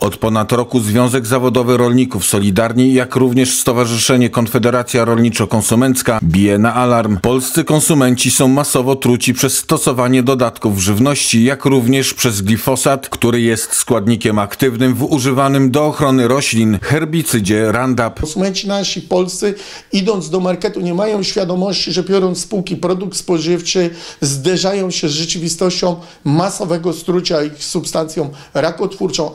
Od ponad roku Związek Zawodowy Rolników Solidarni, jak również Stowarzyszenie Konfederacja Rolniczo-Konsumencka bije na alarm. Polscy konsumenci są masowo truci przez stosowanie dodatków żywności, jak również przez glifosat, który jest składnikiem aktywnym w używanym do ochrony roślin herbicydzie Roundup. Konsumenci nasi polscy idąc do marketu nie mają świadomości, że biorąc spółki produkt spożywczy zderzają się z rzeczywistością masowego strucia ich substancją rakotwórczą,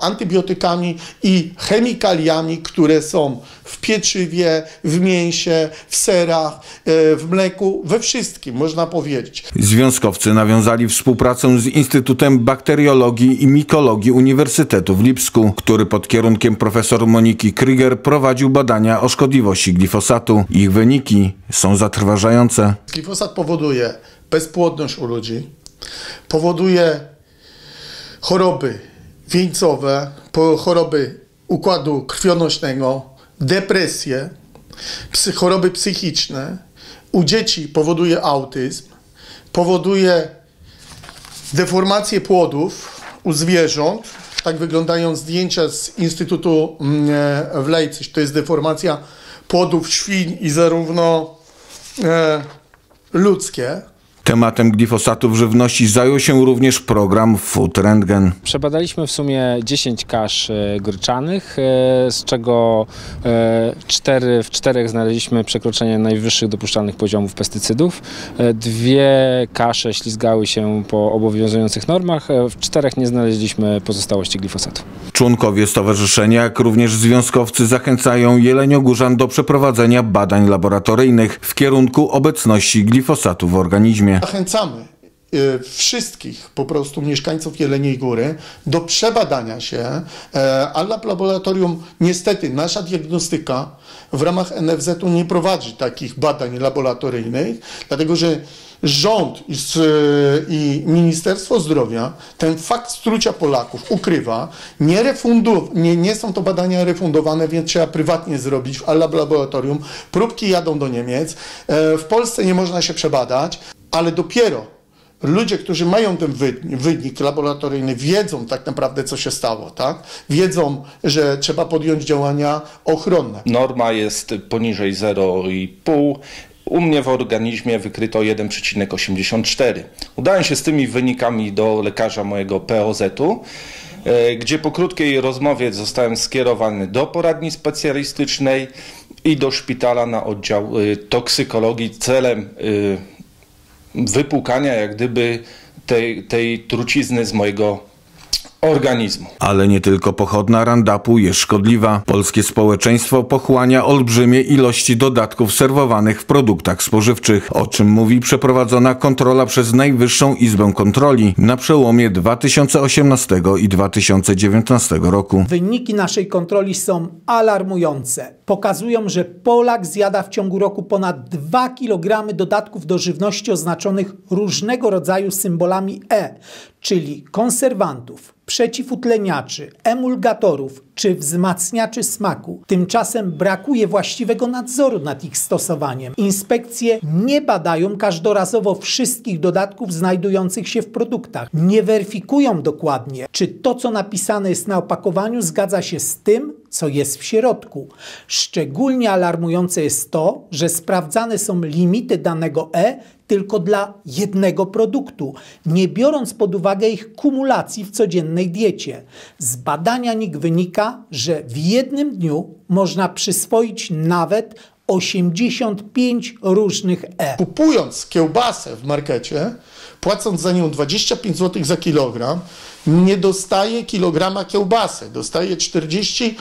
antybiotykami i chemikaliami, które są w pieczywie, w mięsie, w serach, e, w mleku, we wszystkim można powiedzieć. Związkowcy nawiązali współpracę z Instytutem Bakteriologii i Mikologii Uniwersytetu w Lipsku, który pod kierunkiem profesor Moniki Kryger prowadził badania o szkodliwości glifosatu. Ich wyniki są zatrważające. Glifosat powoduje bezpłodność u ludzi, powoduje choroby wieńcowe, choroby układu krwionośnego, depresję, psy, choroby psychiczne. U dzieci powoduje autyzm, powoduje deformację płodów u zwierząt. Tak wyglądają zdjęcia z Instytutu mm, e, w Leipzig. To jest deformacja płodów świń i zarówno e, ludzkie. Tematem glifosatu w żywności zajął się również program Food Rentgen. Przebadaliśmy w sumie 10 kasz e, gryczanych, e, z czego e, cztery, w czterech znaleźliśmy przekroczenie najwyższych dopuszczalnych poziomów pestycydów. E, Dwie kasze ślizgały się po obowiązujących normach, e, w czterech nie znaleźliśmy pozostałości glifosatu. Członkowie stowarzyszenia, jak również związkowcy zachęcają jeleniogórzan do przeprowadzenia badań laboratoryjnych w kierunku obecności glifosatu w organizmie. Zachęcamy y, wszystkich po prostu mieszkańców Jeleniej Góry do przebadania się, e, a dla laboratorium niestety nasza diagnostyka w ramach NFZ-u nie prowadzi takich badań laboratoryjnych, dlatego że rząd i, i Ministerstwo Zdrowia ten fakt strucia Polaków ukrywa, nie, refundu, nie, nie są to badania refundowane, więc trzeba prywatnie zrobić w lab- laboratorium. Próbki jadą do Niemiec. E, W Polsce nie można się przebadać, ale dopiero ludzie, którzy mają ten wy- wynik laboratoryjny, wiedzą tak naprawdę, co się stało, tak? Wiedzą, że trzeba podjąć działania ochronne. Norma jest poniżej 0,5. U mnie w organizmie wykryto 1,84. Udałem się z tymi wynikami do lekarza mojego POZ-u, e, gdzie po krótkiej rozmowie zostałem skierowany do poradni specjalistycznej i do szpitala na oddział e, toksykologii celem e, wypłukania jak gdyby tej, tej trucizny z mojego organizmu. Ale nie tylko pochodna Roundupu jest szkodliwa. Polskie społeczeństwo pochłania olbrzymie ilości dodatków serwowanych w produktach spożywczych, o czym mówi przeprowadzona kontrola przez Najwyższą Izbę Kontroli na przełomie 2018 i 2019 roku. Wyniki naszej kontroli są alarmujące. Pokazują, że Polak zjada w ciągu roku ponad 2 kg dodatków do żywności oznaczonych różnego rodzaju symbolami E, czyli konserwantów, przeciwutleniaczy, emulgatorów czy wzmacniaczy smaku. Tymczasem brakuje właściwego nadzoru nad ich stosowaniem. Inspekcje nie badają każdorazowo wszystkich dodatków znajdujących się w produktach. Nie weryfikują dokładnie, czy to, co napisane jest na opakowaniu, zgadza się z tym, co jest w środku. Szczególnie alarmujące jest to, że sprawdzane są limity danego E tylko dla jednego produktu, nie biorąc pod uwagę ich kumulacji w codziennej diecie. Z badania NIK wynika, że w jednym dniu można przyswoić nawet 85 różnych E. Kupując kiełbasę w markecie, płacąc za nią 25 zł za kilogram, nie dostaje kilograma kiełbasy. Dostaje 40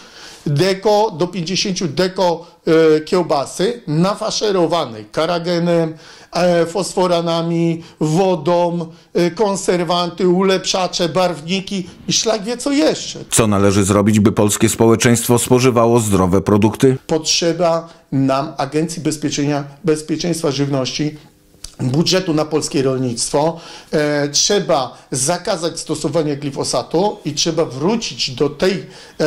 deko do 50 deko e, kiełbasy nafaszerowanej karagenem, e, fosforanami, wodą, e, konserwanty, ulepszacze, barwniki i szlak wie co jeszcze. Co należy zrobić, by polskie społeczeństwo spożywało zdrowe produkty? potrzeba nam Agencji Bezpieczenia, Bezpieczeństwa Żywności, budżetu na polskie rolnictwo. E, trzeba zakazać stosowania glifosatu i trzeba wrócić do tej e,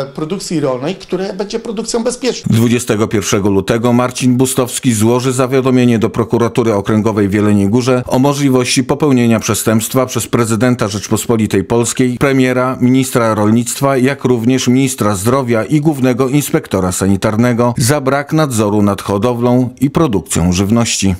e, produkcji rolnej, która będzie produkcją bezpieczną. 21 lutego Marcin Bustowski złoży zawiadomienie do prokuratury okręgowej w Jeleniej Górze o możliwości popełnienia przestępstwa przez prezydenta Rzeczpospolitej Polskiej, premiera, ministra rolnictwa, jak również ministra zdrowia i głównego inspektora sanitarnego za brak nadzoru nad hodowlą i produkcją żywności.